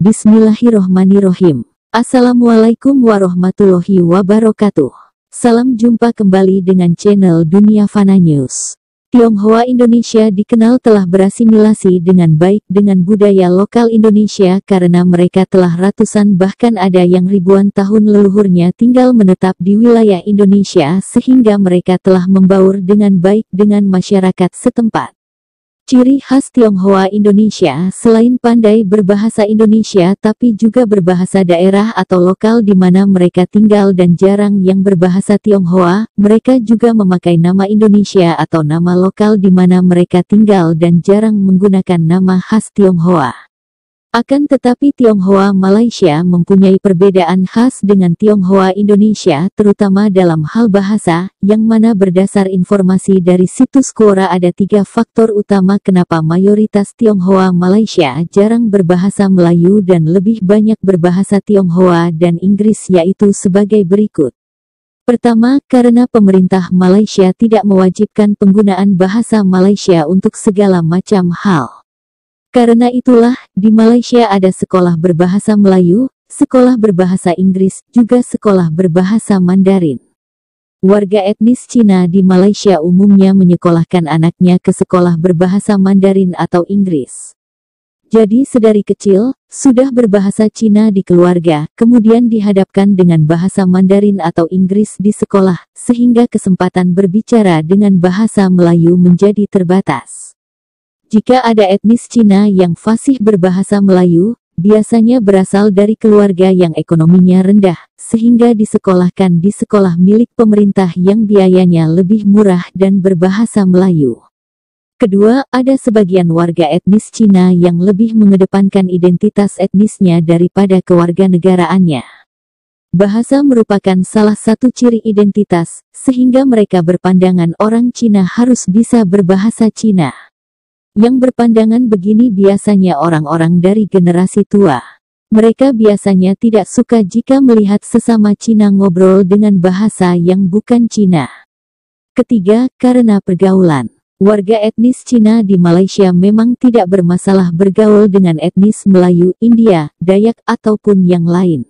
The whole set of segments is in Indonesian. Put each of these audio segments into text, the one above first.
Bismillahirrohmanirrohim. Assalamualaikum warahmatullahi wabarakatuh. Salam jumpa kembali dengan channel Dunia Fana News. Tionghoa Indonesia dikenal telah berasimilasi dengan baik dengan budaya lokal Indonesia karena mereka telah ratusan bahkan ada yang ribuan tahun leluhurnya tinggal menetap di wilayah Indonesia sehingga mereka telah membaur dengan baik dengan masyarakat setempat. Ciri khas Tionghoa Indonesia selain pandai berbahasa Indonesia tapi juga berbahasa daerah atau lokal di mana mereka tinggal dan jarang yang berbahasa Tionghoa, mereka juga memakai nama Indonesia atau nama lokal di mana mereka tinggal dan jarang menggunakan nama khas Tionghoa. Akan tetapi Tionghoa Malaysia mempunyai perbedaan khas dengan Tionghoa Indonesia terutama dalam hal bahasa, yang mana berdasar informasi dari situs Quora ada tiga faktor utama kenapa mayoritas Tionghoa Malaysia jarang berbahasa Melayu dan lebih banyak berbahasa Tionghoa dan Inggris yaitu sebagai berikut. Pertama, karena pemerintah Malaysia tidak mewajibkan penggunaan bahasa Malaysia untuk segala macam hal. Karena itulah, di Malaysia ada sekolah berbahasa Melayu, sekolah berbahasa Inggris, juga sekolah berbahasa Mandarin. Warga etnis Cina di Malaysia umumnya menyekolahkan anaknya ke sekolah berbahasa Mandarin atau Inggris. Jadi sedari kecil, sudah berbahasa Cina di keluarga, kemudian dihadapkan dengan bahasa Mandarin atau Inggris di sekolah, sehingga kesempatan berbicara dengan bahasa Melayu menjadi terbatas. Jika ada etnis Cina yang fasih berbahasa Melayu, biasanya berasal dari keluarga yang ekonominya rendah, sehingga disekolahkan di sekolah milik pemerintah yang biayanya lebih murah dan berbahasa Melayu. Kedua, ada sebagian warga etnis Cina yang lebih mengedepankan identitas etnisnya daripada kewarganegaraannya. Bahasa merupakan salah satu ciri identitas, sehingga mereka berpandangan orang Cina harus bisa berbahasa Cina. Yang berpandangan begini biasanya orang-orang dari generasi tua. Mereka biasanya tidak suka jika melihat sesama Cina ngobrol dengan bahasa yang bukan Cina. Ketiga, karena pergaulan. Warga etnis Cina di Malaysia memang tidak bermasalah bergaul dengan etnis Melayu, India, Dayak, ataupun yang lain.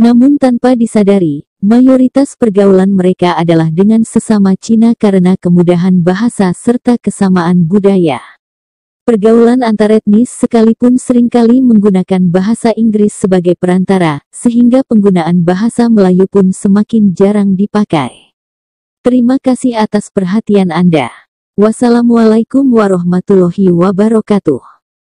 Namun tanpa disadari, mayoritas pergaulan mereka adalah dengan sesama Cina karena kemudahan bahasa serta kesamaan budaya. Pergaulan antar etnis sekalipun sering kali menggunakan bahasa Inggris sebagai perantara, sehingga penggunaan bahasa Melayu pun semakin jarang dipakai. Terima kasih atas perhatian Anda. Wassalamualaikum warahmatullahi wabarakatuh.